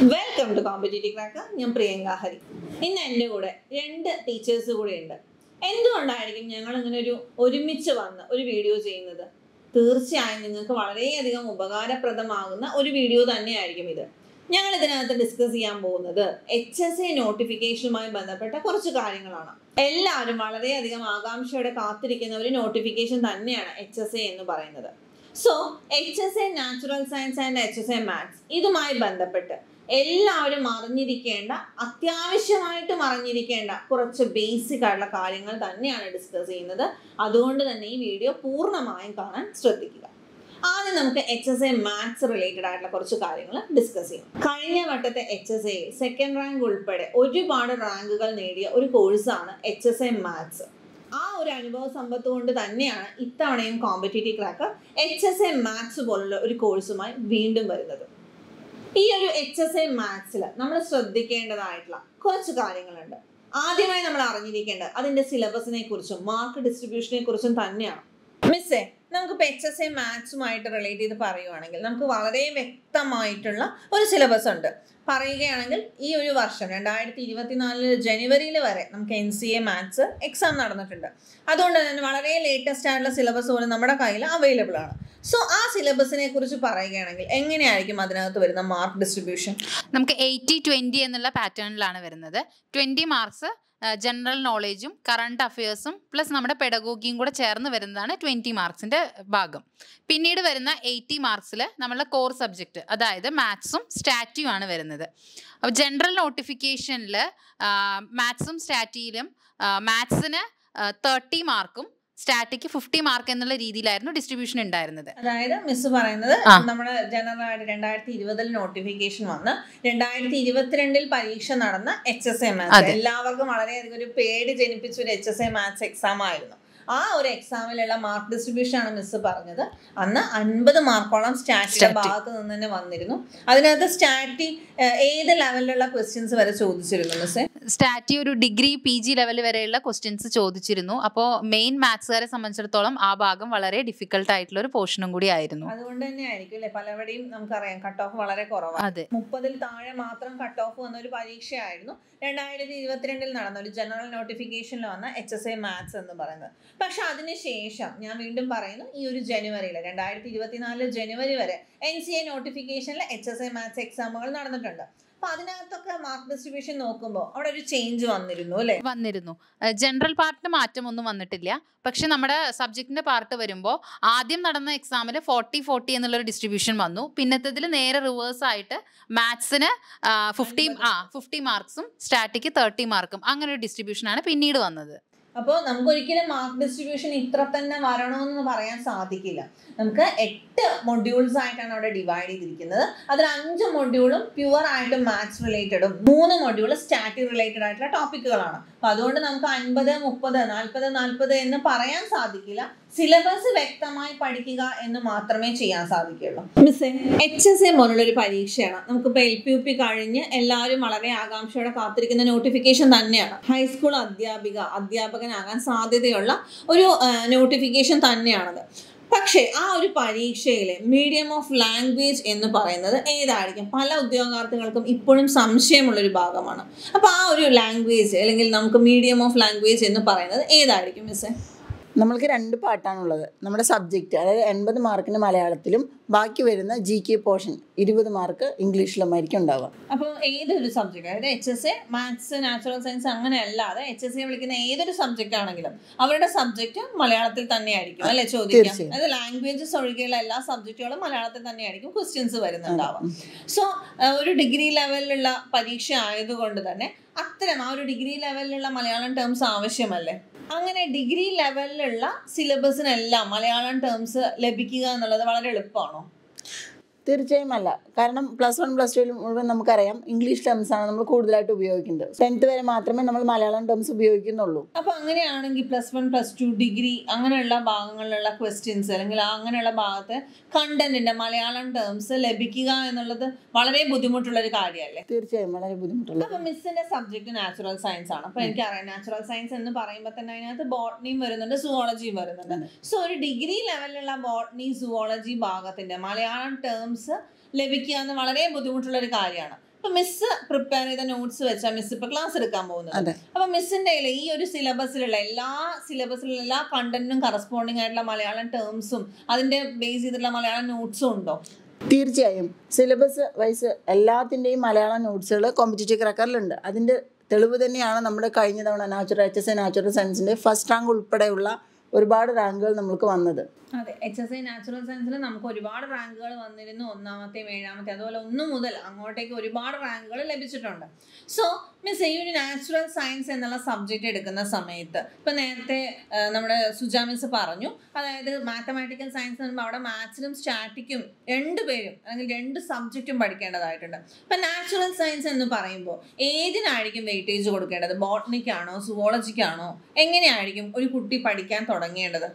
Welcome to competitive crack ഞാൻ പ്രിയങ്ക ഹരി. ഇന്ന് എന്റെ കൂടെ രണ്ട് ടീച്ചേഴ്സ് കൂടെ ഉണ്ട്. എന്തുകൊണ്ടായിരിക്കും ഞങ്ങൾ ഇങ്ങനെ ഒരു ഒരുമിച്ച് വന്ന് ഒരു വീഡിയോ ചെയ്യുന്നത്? തീർച്ചയായും നിങ്ങൾക്ക് വളരെയധികം ഉപകാരപ്രദമാകുന്ന ഒരു വീഡിയോ തന്നെയായിരിക്കും ഇത്. ഞങ്ങൾ ഇതിനകത്ത് ഡിസ്കസ് ചെയ്യാൻ പോകുന്നത് എച്ച് എസ് എ നോട്ടിഫിക്കേഷനുമായി ബന്ധപ്പെട്ട കുറച്ച് കാര്യങ്ങളാണ്. എല്ലാവരും വളരെയധികം ആകാംക്ഷയോടെ കാത്തിരിക്കുന്ന ഒരു നോട്ടിഫിക്കേഷൻ തന്നെയാണ് എച്ച് എസ് എ എന്ന് പറയുന്നത്. So H S A natural science and H S A maths ഇതുമായി ബന്ധപ്പെട്ട് എല്ലാവരും അറിഞ്ഞിരിക്കേണ്ട അത്യാവശ്യമായിട്ട് അറിഞ്ഞിരിക്കേണ്ട കുറച്ച് ബേസിക് ആയിട്ടുള്ള കാര്യങ്ങൾ തന്നെയാണ് ഡിസ്കസ് ചെയ്യുന്നത്. അതുകൊണ്ട് തന്നെ ഈ വീഡിയോ പൂർണമായും കാണാൻ ശ്രദ്ധിക്കുക. ആദ്യം നമുക്ക് H S A maths related ആയിട്ടുള്ള കുറച്ച് കാര്യങ്ങൾ ഡിസ്കസ് ചെയ്യാം. കഴിഞ്ഞ വട്ടത്തെ എച്ച് എസ് എയിൽ സെക്കൻഡ് റാങ്ക് ഉൾപ്പെടെ ഒരുപാട് റാങ്കുകൾ നേടിയ ഒരു കോഴ്സാണ് എച്ച് എസ് എ മാത്സ് ആ ഒരു അനുഭവ സമ്പത്ത് കൊണ്ട് തന്നെയാണ് ഇത്തവണയും competitive cracker H S A maths പോലുള്ള ഒരു കോഴ്സുമായി വീണ്ടും വരുന്നത്. ഈ ഒരു എച്ച് എസ് ഐ മാത്സിൽ നമ്മൾ ശ്രദ്ധിക്കേണ്ടതായിട്ടുള്ള കുറച്ച് കാര്യങ്ങളുണ്ട്. ആദ്യമായി നമ്മൾ അറിഞ്ഞിരിക്കേണ്ടത് അതിന്റെ സിലബസിനെ കുറിച്ചും മാർക്ക് ഡിസ്ട്രിബ്യൂഷനെ കുറിച്ചും തന്നെയാണ്. മിസ്സേ നമുക്കിപ്പോൾ എച്ച് എസ് എ മാത്സുമായിട്ട് റിലേറ്റ് ചെയ്ത് പറയുവാണെങ്കിൽ നമുക്ക് വളരെ വ്യക്തമായിട്ടുള്ള ഒരു സിലബസ് ഉണ്ട്. പറയുകയാണെങ്കിൽ ഈ ഒരു വർഷം രണ്ടായിരത്തി ഇരുപത്തിനാലിൽ ജനുവരിയിൽ വരെ നമുക്ക് N C A maths exam നടന്നിട്ടുണ്ട്. അതുകൊണ്ട് തന്നെ വളരെ ലേറ്റസ്റ്റ് ആയിട്ടുള്ള സിലബസ് പോലും നമ്മുടെ കയ്യിൽ അവൈലബിൾ ആണ്. സോ ആ സിലബസിനെ കുറിച്ച് പറയുകയാണെങ്കിൽ എങ്ങനെയായിരിക്കും അതിനകത്ത് വരുന്ന മാർക്ക് ഡിസ്ട്രിബ്യൂഷൻ നമുക്ക് എയ്റ്റി ട്വന്റി എന്നുള്ള പാറ്റേണിലാണ് വരുന്നത്. ട്വന്റി മാർക്സ് ജനറൽ നോളേജും കറണ്ട് അഫയേഴ്സും പ്ലസ് നമ്മുടെ പെഡഗോഗിയും കൂടെ ചേർന്ന് വരുന്നതാണ് ട്വന്റി മാർക്സിന്റെ ഭാഗം. പിന്നീട് വരുന്ന എയ്റ്റി മാർക്സിൽ നമ്മളുടെ കോർ സബ്ജക്റ്റ് അതായത് മാത്സും സ്റ്റാറ്റിയും ആണ് വരുന്നത്. അപ്പോൾ ജനറൽ നോട്ടിഫിക്കേഷനിൽ മാത്സും സ്റ്റാറ്റിയിലും മാത്സിന് തേർട്ടി മാർക്കും സ്റ്റാറ്റിക്ക് ഫിഫ്റ്റി മാർക്ക് എന്നുള്ള രീതിയിലായിരുന്നു ഡിസ്ട്രിബ്യൂഷൻ ഉണ്ടായിരുന്നത്. അതായത് മിസ് പറയുന്നത് നമ്മുടെ ജനറൽ ആയിട്ട് രണ്ടായിരത്തി ഇരുപതിൽ നോട്ടിഫിക്കേഷൻ വന്ന് രണ്ടായിരത്തി ഇരുപത്തിരണ്ടിൽ പരീക്ഷ നടന്ന എച്ച് എസ് എ മാത്സ് എല്ലാവർക്കും വളരെയധികം ഒരു പേടി ജനിപ്പിച്ച ഒരു H S A maths exam ആയിരുന്നു. ആ ഒരു എക്സാമിലുള്ള മാർക്ക് ഡിസ്ട്രിബ്യൂഷൻ ആണ് മിസ് പറഞ്ഞത്. അന്ന് അൻപത് മാർക്കോളം സ്റ്റാറ്റിയുടെ ഭാഗത്ത് നിന്ന് തന്നെ വന്നിരുന്നു. അതിനകത്ത് സ്റ്റാറ്റി ഏത് ലെവലിലുള്ള ക്വസ്റ്റ്യൻസ് വരെ ചോദിച്ചിരുന്നു മിസ് സ്റ്റാറ്റി ഒരു ഡിഗ്രി പി ജി ലെവൽ വരെയുള്ള ക്വസ്റ്റ്യൻസ് ചോദിച്ചിരുന്നു. അപ്പോൾ മെയിൻ മാത്സുകാരെ സംബന്ധിച്ചിടത്തോളം ആ ഭാഗം വളരെ ഡിഫിക്കൽട്ട് ആയിട്ടുള്ള ഒരു പോർഷനും കൂടി ആയിരുന്നു. അതുകൊണ്ട് തന്നെ ആയിരിക്കും അല്ലെ? പലവിടെയും നമുക്കറിയാം കട്ട് ഓഫ് വളരെ കുറവാണ്. അതെ. മുപ്പതിൽ താഴെ മാത്രം കട്ട് ഓഫ് വന്ന ഒരു പരീക്ഷയായിരുന്നു. രണ്ടായിരത്തി ഇരുപത്തിരണ്ടിൽ നടന്ന ഒരു ജനറൽ നോട്ടിഫിക്കേഷനിൽ വന്ന എച്ച് എസ് എ മാത്സ് എന്ന് പറയുന്നത്. പക്ഷെ അതിനുശേഷം ഞാൻ വീണ്ടും പറയുന്നു ഈ ഒരു ജനുവരിയിൽ രണ്ടായിരത്തി ഇരുപത്തിനാല് ജനുവരി വരെ എൻ സി എ നോട്ടിഫിക്കേഷനിൽ എച്ച് എസ് എ മാത്സ് എക്സാമുകൾ നടന്നിട്ടുണ്ട്. അപ്പൊ അതിനകത്തൊക്കെ മാർക്ക് ഡിസ്ട്രിബ്യൂഷൻ നോക്കുമ്പോൾ അവിടെ ഒരു ചേഞ്ച് വന്നിരുന്നു അല്ലെ? വന്നിരുന്നു. ജനറൽ പാർട്ടിന് മാറ്റമൊന്നും വന്നിട്ടില്ല. പക്ഷെ നമ്മുടെ സബ്ജക്റ്റിന്റെ പാർട്ട് വരുമ്പോൾ ആദ്യം നടന്ന എക്സാമിൽ ഫോർട്ടി ഫോർട്ടി എന്നുള്ളൊരു ഡിസ്ട്രിബ്യൂഷൻ വന്നു. പിന്നത്തതിൽ നേരെ റിവേഴ്സ് ആയിട്ട് മാത്സിന് ഫിഫ്റ്റി ആ ഫിഫ്റ്റി മാർക്സും സ്റ്റാറ്റിക്ക് തേർട്ടി മാർക്കും അങ്ങനെ ഒരു ഡിസ്ട്രിബ്യൂഷനാണ് പിന്നീട് വന്നത്. അപ്പോൾ നമുക്ക് ഒരിക്കലും മാർക്ക് ഡിസ്ട്രിബ്യൂഷൻ ഇത്ര തന്നെ വരണമെന്ന് പറയാൻ സാധിക്കില്ല. നമുക്ക് എട്ട് മൊഡ്യൂൾസ് ആയിട്ടാണ് അവിടെ ഡിവൈഡ് ചെയ്തിരിക്കുന്നത്. അതിൽ അഞ്ച് മൊഡ്യൂളും പ്യുവർ ആയിട്ട് മാത്സ് റിലേറ്റഡും മൂന്ന് മൊഡ്യൂൾ സ്റ്റാറ്റിക് റിലേറ്റഡ് ആയിട്ടുള്ള ടോപ്പിക്കുകളാണ് അപ്പൊ അതുകൊണ്ട് നമുക്ക് അൻപത് മുപ്പത് നാൽപ്പത് നാൽപ്പത് എന്ന് പറയാൻ സാധിക്കില്ല. സിലബസ് വ്യക്തമായി പഠിക്കുക എന്ന് മാത്രമേ ചെയ്യാൻ സാധിക്കുള്ളൂ. മിസ്സേ എച്ച് എസ് എ പോലുള്ള ഒരു പരീക്ഷയാണ്. നമുക്കിപ്പോൾ എൽ പി യു പി കഴിഞ്ഞ് എല്ലാവരും വളരെ ആകാംക്ഷയോടെ കാത്തിരിക്കുന്ന നോട്ടിഫിക്കേഷൻ തന്നെയാണ്. ഹൈസ്കൂൾ അധ്യാപിക അധ്യാപകനാകാൻ സാധ്യതയുള്ള ഒരു നോട്ടിഫിക്കേഷൻ തന്നെയാണത്. പക്ഷേ ആ ഒരു പരീക്ഷയിലെ മീഡിയം ഓഫ് ലാംഗ്വേജ് എന്ന് പറയുന്നത് ഏതായിരിക്കും? പല ഉദ്യോഗാർത്ഥികൾക്കും ഇപ്പോഴും സംശയമുള്ളൊരു ഭാഗമാണ്. അപ്പോൾ ആ ഒരു ലാംഗ്വേജ് അല്ലെങ്കിൽ നമുക്ക് മീഡിയം ഓഫ് ലാംഗ്വേജ് എന്ന് പറയുന്നത് ഏതായിരിക്കും മിസ്സേ? നമ്മൾക്ക് രണ്ട് പാട്ടാണുള്ളത്. നമ്മുടെ സബ്ജക്റ്റ് അതായത് എൺപത് മാർക്കിന് മലയാളത്തിലും ബാക്കി വരുന്ന ജി കെ പോർഷൻ ഇരുപത് മാർക്ക് ഇംഗ്ലീഷിലുമായിരിക്കും ഉണ്ടാവുക. അപ്പോൾ ഏതൊരു സബ്ജക്റ്റ് അതായത് H S A maths natural science അങ്ങനെ അല്ലാതെ എച്ച് എസ് എ വിളിക്കുന്ന ഏതൊരു സബ്ജക്റ്റ് ആണെങ്കിലും അവരുടെ സബ്ജക്റ്റ് മലയാളത്തിൽ തന്നെയായിരിക്കും അല്ലെ ചോദിക്കാം. അതായത് ലാംഗ്വേജസ് ഒഴികെയുള്ള എല്ലാ സബ്ജക്റ്റുകളും മലയാളത്തിൽ തന്നെയായിരിക്കും ക്വസ്റ്റ്യൻസ് വരുന്നുണ്ടാവുക. സോ ഒരു ഡിഗ്രി ലെവലിലുള്ള പരീക്ഷ ആയതുകൊണ്ട് തന്നെ അത്തരം ആ ഒരു ഡിഗ്രി ലെവലിലുള്ള മലയാളം ടേംസ് ആവശ്യമല്ലേ? അങ്ങനെ ഡിഗ്രി ലെവലിലുള്ള സിലബസിനെല്ലാം മലയാളം ടേംസ് ലഭിക്കുക എന്നുള്ളത് വളരെ എളുപ്പമാണോ? തീർച്ചയായും അല്ല. കാരണം പ്ലസ് വൺ പ്ലസ് ടു മുഴുവൻ നമുക്കറിയാം ഇംഗ്ലീഷ് ടേംസ് ആണ് നമ്മൾ കൂടുതലായിട്ട് ഉപയോഗിക്കുന്നത്. ടെൻത്ത് വരെ മാത്രമേ നമ്മൾ മലയാളം ടേംസ് ഉപയോഗിക്കുന്നുള്ളൂ. അപ്പൊ അങ്ങനെയാണെങ്കിൽ plus one plus two degree അങ്ങനെയുള്ള ഭാഗങ്ങളിലുള്ള ക്വസ്റ്റ്യൻസ് അല്ലെങ്കിൽ അങ്ങനെയുള്ള ഭാഗത്ത് കണ്ടന്റിന്റെ മലയാളം ടേംസ് ലഭിക്കുക എന്നുള്ളത് വളരെ ബുദ്ധിമുട്ടുള്ള ഒരു കാര്യമല്ലേ? തീർച്ചയായും വളരെ ബുദ്ധിമുട്ടുള്ള അപ്പൊ മിസ്സിന്റെ സബ്ജക്ട് നാച്ചുറൽ സയൻസ് ആണ്. അപ്പൊ എനിക്കറിയാം നാച്ചുറൽ സയൻസ് എന്ന് പറയുമ്പോൾ തന്നെ അതിനകത്ത് ബോട്ടണിയും വരുന്നുണ്ട് സുവോളജിയും വരുന്നുണ്ട്. സോ ഒരു ഡിഗ്രി ലെവലിലുള്ള ബോട്ടണി സുവോളജി ഭാഗത്തിന്റെ മലയാളം ടേംസ് ലഭിക്കുക എന്ന് വളരെ ബുദ്ധിമുട്ടുള്ള ഒരു കാര്യമാണ്. ഇപ്പൊ മിസ് പ്രിപ്പയർ ചെയ്ത നോട്ട്സ് വെച്ചാൽ മിസ് ഇപ്പൊ ക്ലാസ് എടുക്കാൻ പോകുന്നത്. അപ്പൊ മിസ്സിന്റെ ഈ ഒരു സിലബസിലുള്ള എല്ലാ സിലബസിലുള്ള എല്ലാ കണ്ടന്റിനും കറസ്പോണ്ടിങ് ആയിട്ടുള്ള മലയാളം ടേംസും അതിന്റെ ബേസ് ചെയ്തിട്ടുള്ള മലയാളം നോട്ട്സും ഉണ്ടോ? തീർച്ചയായും. സിലബസ് വൈസ് എല്ലാത്തിന്റെയും മലയാളം നോട്ട്സുകൾ കോമ്പറ്റേറ്റീവ് ക്രാക്കറിലുണ്ട് അതിന്റെ തെളിവ് തന്നെയാണ് നമ്മുടെ കഴിഞ്ഞ തവണ natural H S A natural സയൻസിന്റെ ഫസ്റ്റ് റാങ്ക് ഉൾപ്പെടെയുള്ള ഒരുപാട് റാങ്കുകൾ നമ്മൾക്ക് വന്നത്. അതെ എച്ച് എസ് ഐ നാച്ചുറൽ സയൻസിൽ നമുക്ക് ഒരുപാട് റാങ്കുകൾ വന്നിരുന്നു ഒന്നാമത്തെയും ഏഴാമത്തെ അതുപോലെ ഒന്ന് മുതൽ അങ്ങോട്ടേക്ക് ഒരുപാട് റാങ്കുകൾ ലഭിച്ചിട്ടുണ്ട്. സോ മിസ് ഈ ഒരു നാച്ചുറൽ സയൻസ് എന്നുള്ള സബ്ജക്റ്റ് എടുക്കുന്ന സമയത്ത് ഇപ്പൊ നേരത്തെ നമ്മുടെ സുജാ മിസ് പറഞ്ഞു അതായത് മാത്തമാറ്റിക്കൽ സയൻസ് എന്ന് പറയുമ്പോൾ അവിടെ മാത്സിലും സ്റ്റാറ്റിക്കും രണ്ട് പേരും അല്ലെങ്കിൽ രണ്ട് സബ്ജക്റ്റും പഠിക്കേണ്ടതായിട്ടുണ്ട്. ഇപ്പൊ നാച്ചുറൽ സയൻസ് എന്ന് പറയുമ്പോൾ ഏതിനായിരിക്കും വെയിറ്റേജ് കൊടുക്കേണ്ടത്? ബോട്ടണിക്കാണോ സുവോളജിക്കാണോ എങ്ങനെയായിരിക്കും ഒരു കുട്ടി പഠിക്കാൻ തുടങ്ങേണ്ടത്?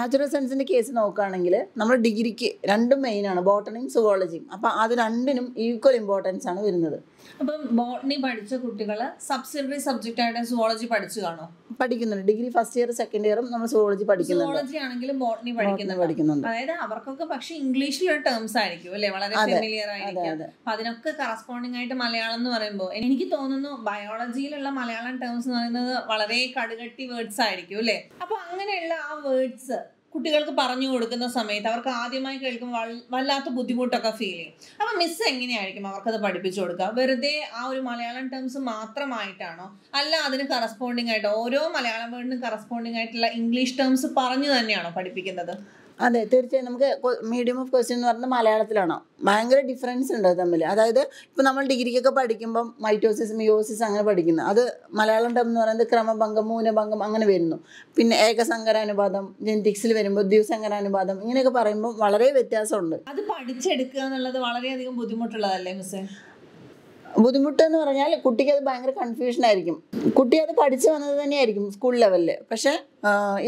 നാച്ചുറൽ സയൻസിന്റെ കേസ് നോക്കുകയാണെങ്കിൽ നമ്മൾ ഡിഗ്രിക്ക് രണ്ടും മെയിനാണ് ബോട്ടണിയും സുവോളജിയും അപ്പോൾ അത് രണ്ടിനും ഈക്വൽ ഇമ്പോർട്ടൻസ് ആണ് വരുന്നത്. അപ്പം ബോട്ടണി പഠിച്ച കുട്ടികൾ സബ്സിഡറി സബ്ജക്റ്റ് ആയിട്ട് സുവോളജി പഠിച്ചു കാണോ? പഠിക്കുന്നുണ്ട്. ഡിഗ്രി ഫസ്റ്റ് ഇയർ സെക്കൻഡ് ഇയറും നമ്മൾ സുവോളജി പഠിക്കുന്നുണ്ട്. സുവോളജി ആണെങ്കിലും ബോട്ടണി പഠിക്കുന്നത് പഠിക്കുന്നുണ്ട്. അതായത് അവർക്കൊക്കെ പക്ഷേ ഇംഗ്ലീഷിലുള്ള ടേംസ് ആയിരിക്കും അല്ലേ? വളരെ ഫെമിലിയർ ആയിരിക്കും. അപ്പൊ അതിനൊക്കെ കറസ്പോണ്ടിങ് ആയിട്ട് മലയാളം എന്ന് പറയുമ്പോൾ എനിക്ക് തോന്നുന്നു ബയോളജിയിലുള്ള മലയാളം ടേംസ് എന്ന് പറയുന്നത് വളരെ കടുകട്ടി വേർഡ്സ് ആയിരിക്കും അല്ലേ? അപ്പൊ അങ്ങനെയുള്ള ആ വേർഡ്സ് കുട്ടികൾക്ക് പറഞ്ഞു കൊടുക്കുന്ന സമയത്ത് അവർക്ക് ആദ്യമായി കേൾക്കുമ്പോൾ വല്ലാത്ത ബുദ്ധിമുട്ടൊക്കെ ഫീൽ ചെയ്യും. അപ്പൊ മിസ് എങ്ങനെയായിരിക്കും അവർക്കത് പഠിപ്പിച്ചു കൊടുക്കുക? വെറുതെ ആ ഒരു മലയാളം ടേംസ് മാത്രമായിട്ടാണോ? അല്ല അതിന് കറസ്പോണ്ടിങ് ആയിട്ട് ഓരോ മലയാളം വേർഡിനും കറസ്പോണ്ടിങ് ആയിട്ടുള്ള ഇംഗ്ലീഷ് ടേംസ് പറഞ്ഞു തന്നെയാണോ പഠിപ്പിക്കുന്നത്? അതെ തീർച്ചയായും. നമുക്ക് മീഡിയം ഓഫ് ക്വസ്റ്റ്യൻ എന്ന് പറയുന്നത് മലയാളത്തിലാണോ. ഭയങ്കര ഡിഫറൻസ് ഉണ്ട് തമ്മിൽ അതായത് ഇപ്പം നമ്മൾ ഡിഗ്രിക്കൊക്കെ പഠിക്കുമ്പം മൈറ്റോസിസ് മിയോസിസ് അങ്ങനെ പഠിക്കുന്നത് അത് മലയാളം ടേം എന്ന് പറയുന്നത് ക്രമഭംഗം മൂലഭംഗം അങ്ങനെ വരുന്നു. പിന്നെ ഏകസങ്കരാനുപാതം ജെനറ്റിക്സിൽ വരുമ്പോൾ ദ്വിസങ്കരാനുപാതം ഇങ്ങനെയൊക്കെ പറയുമ്പോൾ വളരെ വ്യത്യാസമുണ്ട്. അത് പഠിച്ചെടുക്കുക എന്നുള്ളത് വളരെയധികം ബുദ്ധിമുട്ടുള്ളതല്ലേ മിസ്സേ? ബുദ്ധിമുട്ട് എന്ന് പറഞ്ഞാൽ കുട്ടിക്ക് അത് ഭയങ്കര കൺഫ്യൂഷൻ ആയിരിക്കും. കുട്ടി അത് പഠിച്ചു വന്നത് തന്നെയായിരിക്കും സ്കൂൾ ലെവലിൽ പക്ഷെ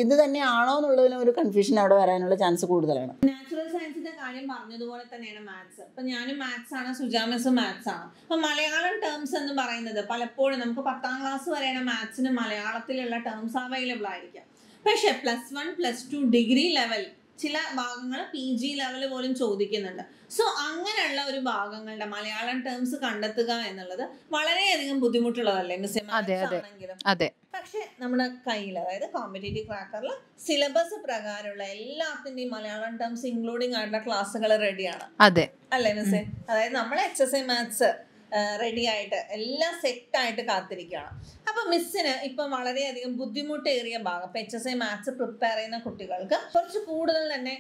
ഇത് തന്നെയാണോ എന്നുള്ളതിലും ഒരു കൺഫ്യൂഷൻ അവിടെ വരാനുള്ള ചാൻസ് കൂടുതലാണ്. നാച്ചുറൽ സയൻസിന്റെ കാര്യം പറഞ്ഞതുപോലെ തന്നെയാണ് മാത്സ് ഇപ്പൊ ഞാനും മാത്സ് ആണ് സുജാമസ് മാത്സ് ആണ്. അപ്പൊ മലയാളം ടേംസ് എന്ന് പറയുന്നത് പലപ്പോഴും നമുക്ക് പത്താം ക്ലാസ് വരെയാണ് മാത്സിന് മലയാളത്തിലുള്ള ടേംസ് അവൈലബിൾ ആയിരിക്കാം. പക്ഷെ plus one plus two degree level ചില ഭാഗങ്ങൾ പി ജി ലെവൽ പോലും ചോദിക്കുന്നുണ്ട്. സോ അങ്ങനെയുള്ള ഒരു ഭാഗങ്ങളുടെ മലയാളം ടേംസ് കണ്ടെത്തുക എന്നുള്ളത് വളരെയധികം ബുദ്ധിമുട്ടുള്ളതല്ലേ മിസ്. ആണെങ്കിലും പക്ഷെ നമ്മുടെ കയ്യിൽ അതായത് കോമ്പറ്റേറ്റീവ് ക്രാക്കറിൽ സിലബസ് പ്രകാരമുള്ള എല്ലാത്തിന്റെയും മലയാളം ടേംസ് ഇൻക്ലൂഡിംഗ് ആയിട്ടുള്ള ക്ലാസ്സുകൾ റെഡിയാണ് അതെ. അല്ലേ മിസ്സേ അതായത് നമ്മൾ H S A maths ready ആയിട്ട് എല്ലാം സെറ്റ് ആയിട്ട് കാത്തിരിക്കുകയാണ്. അപ്പൊ മിസ്സിന് ഇപ്പം വളരെയധികം ബുദ്ധിമുട്ടേറിയ ഭാഗം ഇപ്പൊ H S I maths prepare ചെയ്യുന്ന കുട്ടികൾക്ക് കുറച്ച് കൂടുതൽ തന്നെ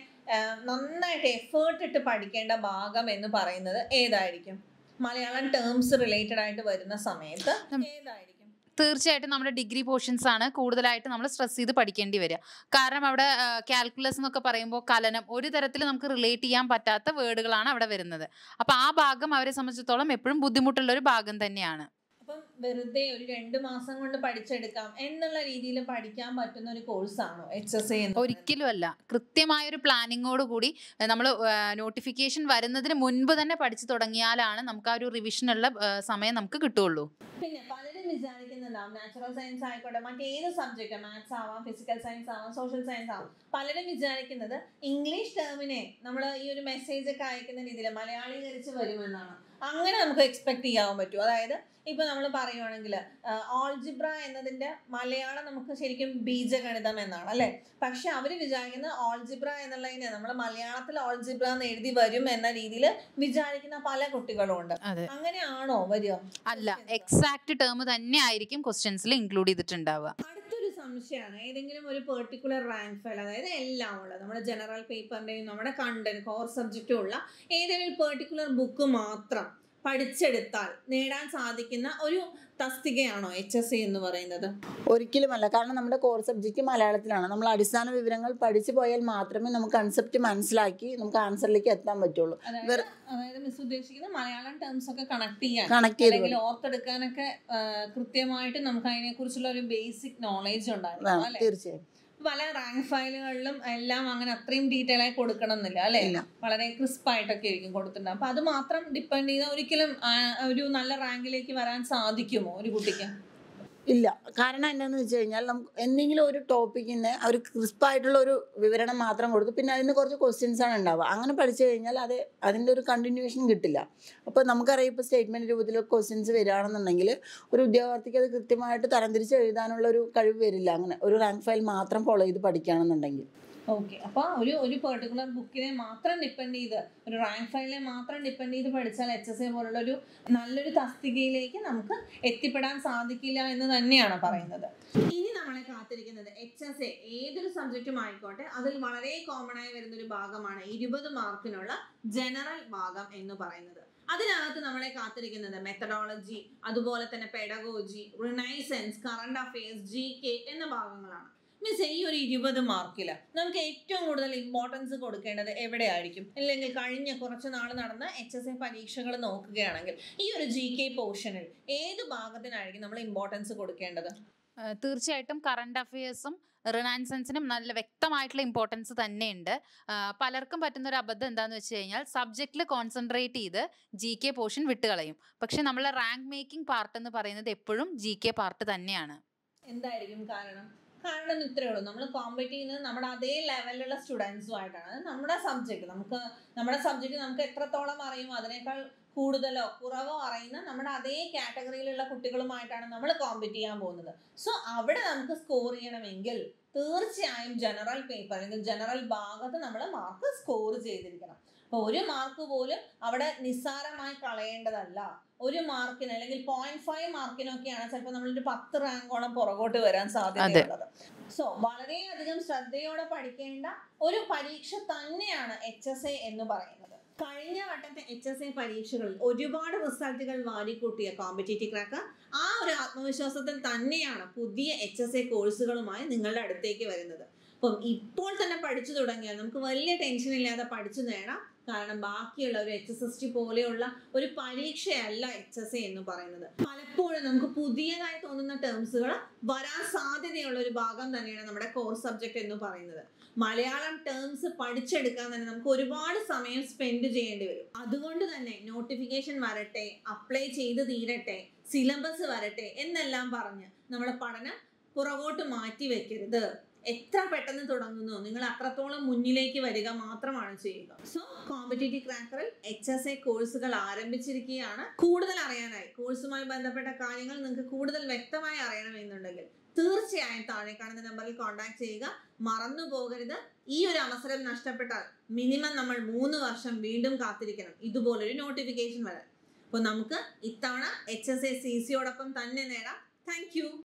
നന്നായിട്ട് എഫേർട്ട് ഇട്ട് പഠിക്കേണ്ട ഭാഗം എന്ന് പറയുന്നത് ഏതായിരിക്കും? മലയാളം ടേംസ് റിലേറ്റഡ് ആയിട്ട് വരുന്ന സമയത്ത് ഏതായിരിക്കും? തീർച്ചയായിട്ടും നമ്മുടെ ഡിഗ്രി പോർഷൻസ് ആണ് കൂടുതലായിട്ട് നമ്മൾ സ്ട്രെസ് ചെയ്ത് പഠിക്കേണ്ടി വരിക. കാരണം അവിടെ കാൽക്കുലസ് എന്നൊക്കെ പറയുമ്പോൾ കലനം ഒരു തരത്തിൽ നമുക്ക് റിലേറ്റ് ചെയ്യാൻ പറ്റാത്ത വേർഡുകളാണ് അവിടെ വരുന്നത്. അപ്പോൾ ആ ഭാഗം അവരെ സംബന്ധിച്ചിടത്തോളം എപ്പോഴും ബുദ്ധിമുട്ടുള്ള ഒരു ഭാഗം തന്നെയാണ്. അപ്പം വെറുതെ ഒരു രണ്ട് മാസം കൊണ്ട് പഠിച്ചെടുക്കാം എന്നുള്ള രീതിയിൽ പഠിക്കാൻ പറ്റുന്ന ഒരു കോഴ്സാണോ എച്ച് എസ് എ ഒരിക്കലും അല്ല. കൃത്യമായ ഒരു പ്ലാനിങ്ങോട് കൂടി നമ്മൾ നോട്ടിഫിക്കേഷൻ വരുന്നതിന് മുൻപ് തന്നെ പഠിച്ചു തുടങ്ങിയാലാണ് നമുക്ക് ആ ഒരു റിവിഷനുള്ള സമയം നമുക്ക് കിട്ടുള്ളൂ പിന്നെ പലരും വിചാരിക്കുന്നുണ്ടാവും നാച്ചുറൽ സയൻസ് ആയിക്കോട്ടെ മറ്റേത് സബ്ജക്റ്റ് മാത്സ് ആവാം ഫിസിക്കൽ സയൻസ് ആവാം സോഷ്യൽ സയൻസ് ആവാം. പലരും വിചാരിക്കുന്നത് ഇംഗ്ലീഷ് ടേമിനെ നമ്മൾ ഈ ഒരു മെസ്സേജ് ഒക്കെ അയക്കുന്ന രീതിയിൽ മലയാളീകരിച്ച് വരുമെന്നാണ്. അങ്ങനെ നമുക്ക് എക്സ്പെക്ട് ചെയ്യാൻ പറ്റും. അതായത് ഇപ്പൊ നമ്മൾ പറയുവാണെങ്കിൽ ആൾജിബ്ര എന്നതിന്റെ മലയാളം നമുക്ക് ശരിക്കും ബീജഗണിതം എന്നാണ് അല്ലെ? പക്ഷെ അവർ വിചാരിക്കുന്ന ഓൾജിബ്ര എന്നുള്ളതിനെ നമ്മൾ മലയാളത്തിൽ ആൾജിബ്ര എന്ന് എഴുതി വരും എന്ന രീതിയിൽ വിചാരിക്കുന്ന പല കുട്ടികളും ഉണ്ട്. അങ്ങനെയാണോ വരിക? അല്ല എക്സാക്ട് ടേം തന്നെ ആയിരിക്കും ക്വസ്റ്റ്യൻസിൽ ഇൻക്ലൂഡ് ചെയ്തിട്ടുണ്ടാവുക. അടുത്തൊരു സംശയമാണ് ഏതെങ്കിലും ഒരു പെർട്ടിക്കുലർ റാങ്ക് ഫയൽ അതായത് എല്ലാം ഉള്ള നമ്മുടെ ജനറൽ പേപ്പറിന്റെയും നമ്മുടെ കണ്ടന്റ് കോർ സബ്ജക്റ്റും ഉള്ള ഏതെങ്കിലും ഒരു പെർട്ടിക്കുലർ ബുക്ക് മാത്രം പഠിച്ചെടുത്താൽ നേടാൻ സാധിക്കുന്ന ഒരു തസ്തികയാണോ എച്ച് എസ് സി എന്ന് പറയുന്നത്? ഒരിക്കലുമല്ല. കാരണം നമ്മുടെ കോർ സബ്ജക്റ്റ് മലയാളത്തിലാണ്. നമ്മൾ അടിസ്ഥാന വിവരങ്ങൾ പഠിച്ചു പോയാൽ മാത്രമേ നമുക്ക് കൺസെപ്റ്റ് മനസ്സിലാക്കി നമുക്ക് ആൻസറിലേക്ക് എത്താൻ പറ്റുള്ളൂ. അതായത് മിസ് ഉദ്ദേശിക്കുന്നത് മലയാളം ടേംസ് ഒക്കെ കണക്ട് ചെയ്യാൻ കണക്ട് ചെയ്ത് ഓർത്തെടുക്കാനൊക്കെ കൃത്യമായിട്ട് നമുക്ക് അതിനെ കുറിച്ചുള്ള ഒരു ബേസിക് നോളേജ് ഉണ്ടായിരുന്നു തീർച്ചയായും. പല റാങ്ക് ഫയലുകളിലും എല്ലാം അങ്ങനെ അത്രയും ഡീറ്റെയിൽ ആയി കൊടുക്കണം എന്നില്ല അല്ലെ വളരെ ക്രിസ്പ് ആയിട്ടൊക്കെ ആയിരിക്കും കൊടുത്തിട്ടുണ്ടാവും അപ്പൊ അത് മാത്രം ഡിപ്പെൻഡ് ചെയ്ത ഒരിക്കലും ഒരു നല്ല റാങ്കിലേക്ക് വരാൻ സാധിക്കുമോ ഒരു കുട്ടിക്ക്? ഇല്ല. കാരണം എന്താണെന്ന് വെച്ച് കഴിഞ്ഞാൽ നമുക്ക് എന്തെങ്കിലും ഒരു ടോപ്പിക്കിന് ഒരു ക്രിസ്പായിട്ടുള്ള ഒരു വിവരണം മാത്രം കൊടുത്തു പിന്നെ അതിന് കുറച്ച് ക്വസ്റ്റ്യൻസ് ആണ് ഉണ്ടാവുക. അങ്ങനെ പഠിച്ചു കഴിഞ്ഞാൽ അത് അതിന്റെ ഒരു കണ്ടിന്യൂഷൻ കിട്ടില്ല. അപ്പോൾ നമുക്കറിയാം ഇപ്പോൾ സ്റ്റേറ്റ്മെന്റ് രൂപത്തിൽ ക്വസ്റ്റ്യൻസ് വരികയാണെന്നുണ്ടെങ്കിൽ ഒരു ഉദ്യോഗാർത്ഥിക്ക് അത് കൃത്യമായിട്ട് തരംതിരിച്ച് എഴുതാനുള്ള ഒരു കഴിവ് വരില്ല. അങ്ങനെ ഒരു റാങ്ക് ഫയൽ മാത്രം ഫോളോ ചെയ്ത് പഠിക്കുകയാണെന്നുണ്ടെങ്കിൽ. ഓക്കെ അപ്പൊ ഒരു ഒരു പെർട്ടിക്കുലർ ബുക്കിനെ മാത്രം ഡിപ്പെൻഡ് ചെയ്ത് ഒരു റാങ്ക് ഫയലിനെ മാത്രം ഡിപ്പെൻഡ് ചെയ്ത് പഠിച്ചാൽ എച്ച് എസ് എ പോലുള്ള ഒരു നല്ലൊരു തസ്തികയിലേക്ക് നമുക്ക് എത്തിപ്പെടാൻ സാധിക്കില്ല എന്ന് തന്നെയാണ് പറയുന്നത്. ഇനി നമ്മളെ കാത്തിരിക്കുന്നത് എച്ച് എസ് എ ഏതൊരു സബ്ജക്റ്റും ആയിക്കോട്ടെ അതിൽ വളരെ കോമൺ ആയി വരുന്ന ഒരു ഭാഗമാണ് ഇരുപത് മാർക്കിനുള്ള ജനറൽ ഭാഗം എന്ന് പറയുന്നത്. അതിനകത്ത് നമ്മളെ കാത്തിരിക്കുന്നത് മെത്തഡോളജി അതുപോലെ തന്നെ pedagogy renaissance current affairs G K എന്ന ഭാഗങ്ങളാണ്. മിസ് ഈ ഒരു ഇരുപത് മാർക്കിൽ നമുക്ക് ഏറ്റവും കൂടുതൽ ഇമ്പോർട്ടൻസ് കൊടുക്കേണ്ടത് എവിടെയായിരിക്കും? അല്ലെങ്കിൽ കഴിഞ്ഞ കുറച്ച് നാൾ നടന്ന എച്ച് എസ് എ പരീക്ഷകൾ നോക്കുകയാണെങ്കിൽ ഈ ഒരു ജി കെ പോർഷനിൽ ഏത് ഭാഗത്തിനായിരിക്കും നമ്മൾ ഇമ്പോർട്ടൻസ് കൊടുക്കേണ്ടത്? തീർച്ചയായിട്ടും കറണ്ട് അഫയേഴ്സും റിനാൻസൻസിനും നല്ല വ്യക്തമായിട്ടുള്ള ഇമ്പോർട്ടൻസ് തന്നെയുണ്ട്. പലർക്കും പറ്റുന്ന ഒരു അബദ്ധം എന്താണെന്ന് വെച്ച് കഴിഞ്ഞാൽ സബ്ജക്റ്റിൽ കോൺസെൻട്രേറ്റ് ചെയ്ത് ജി കെ പോർഷൻ വിട്ടുകളയും. പക്ഷെ നമ്മളെ റാങ്ക് മേക്കിംഗ് പാർട്ട് എന്ന് പറയുന്നത് എപ്പോഴും ജി കെ പാർട്ട് തന്നെയാണ്. എന്തായിരിക്കും കാരണം? കാരണം ഇത്രയേ ഉള്ളൂ. നമ്മൾ കോമ്പറ്റ് ചെയ്യുന്നത് നമ്മുടെ അതേ ലെവലിലുള്ള സ്റ്റുഡൻസുമായിട്ടാണ് അത് നമ്മുടെ സബ്ജക്റ്റ് നമുക്ക് നമ്മുടെ സബ്ജക്റ്റ് നമുക്ക് എത്രത്തോളം അറിയും അതിനേക്കാൾ കൂടുതലോ കുറവോ അറിയുന്ന നമ്മുടെ അതേ കാറ്റഗറിയിലുള്ള കുട്ടികളുമായിട്ടാണ് നമ്മൾ കോമ്പറ്റ് ചെയ്യാൻ പോകുന്നത്. സോ അവിടെ നമുക്ക് സ്കോർ ചെയ്യണമെങ്കിൽ തീർച്ചയായും ജനറൽ പേപ്പർ അല്ലെങ്കിൽ ജനറൽ ഭാഗത്ത് നമ്മൾ മാർക്ക് സ്കോർ ചെയ്തിരിക്കണം. അപ്പോൾ ഒരു മാർക്ക് പോലും അവിടെ നിസ്സാരമായി കളയേണ്ടതല്ല. ഒരു മാർക്കിന് അല്ലെങ്കിൽ പോയിന്റ് ഫൈവ് മാർക്കിനൊക്കെയാണ് ചിലപ്പോൾ നമ്മളൊരു പത്ത് റാങ്കോളം പുറകോട്ട് വരാൻ സാധ്യതയുള്ളത്. സോ വളരെയധികം ശ്രദ്ധയോടെ പഠിക്കേണ്ട ഒരു പരീക്ഷ തന്നെയാണ് എച്ച് എസ് എ എന്ന് പറയുന്നത്. കഴിഞ്ഞ വട്ടത്തെ എച്ച് എസ് എ പരീക്ഷകളിൽ ഒരുപാട് റിസൾട്ടുകൾ വാരിക്കൂട്ടിയ കോമ്പറ്റേറ്റീവ് ക്രാക്ക് ആ ഒരു ആത്മവിശ്വാസത്തിൽ തന്നെയാണ് പുതിയ എച്ച് എസ് എ കോഴ്സുകളുമായി നിങ്ങളുടെ അടുത്തേക്ക് വരുന്നത്. അപ്പം ഇപ്പോൾ തന്നെ പഠിച്ചു തുടങ്ങിയാൽ നമുക്ക് വലിയ ടെൻഷൻ ഇല്ലാതെ പഠിച്ചു നേടാം. കാരണം ബാക്കിയുള്ള ഒരു എച്ച് എസ് എസ് ടി പോലെയുള്ള ഒരു പരീക്ഷയല്ല എച്ച് എസ് എ എന്ന് പറയുന്നത്. പലപ്പോഴും നമുക്ക് പുതിയതായി തോന്നുന്ന ടേംസുകൾ വരാൻ സാധ്യതയുള്ള ഒരു ഭാഗം തന്നെയാണ് നമ്മുടെ കോർ സബ്ജക്ട് എന്ന് പറയുന്നത്. മലയാളം ടേംസ് പഠിച്ചെടുക്കാൻ തന്നെ നമുക്ക് ഒരുപാട് സമയം സ്പെൻഡ് ചെയ്യേണ്ടി വരും. അതുകൊണ്ട് തന്നെ നോട്ടിഫിക്കേഷൻ വരട്ടെ അപ്ലൈ ചെയ്ത് തീരട്ടെ സിലബസ് വരട്ടെ എന്നെല്ലാം പറഞ്ഞ് നമ്മുടെ പഠനം പുറകോട്ട് മാറ്റി വെക്കരുത്. എത്ര പെട്ടെന്ന് തുടങ്ങുന്നു? നിങ്ങൾ അത്രത്തോളം മുന്നിലേക്ക് വരിക മാത്രമാണ് ചെയ്യുക. സോ കോമ്പറ്റേറ്റീവ് ക്രാക്കറിൽ എച്ച് എസ് എ കോഴ്സുകൾ ആരംഭിച്ചിരിക്കുകയാണ്. കൂടുതൽ അറിയാനായി. കോഴ്സുമായി ബന്ധപ്പെട്ട കാര്യങ്ങൾ നിങ്ങൾക്ക് കൂടുതൽ വ്യക്തമായി അറിയണമെന്നുണ്ടെങ്കിൽ തീർച്ചയായും താഴെ കാണുന്ന നമ്പറിൽ കോൺടാക്ട് ചെയ്യുക. മറന്നു പോകരുത്. ഈ ഒരു അവസരം നഷ്ടപ്പെട്ടാൽ മിനിമം നമ്മൾ മൂന്ന് വർഷം വീണ്ടും കാത്തിരിക്കണം. ഇതുപോലൊരു നോട്ടിഫിക്കേഷൻ വരാൻ. അപ്പോൾ നമുക്ക് ഇത്തവണ എച്ച് എസ് എ സി സിയോടൊപ്പം തന്നെ നേടാം. താങ്ക്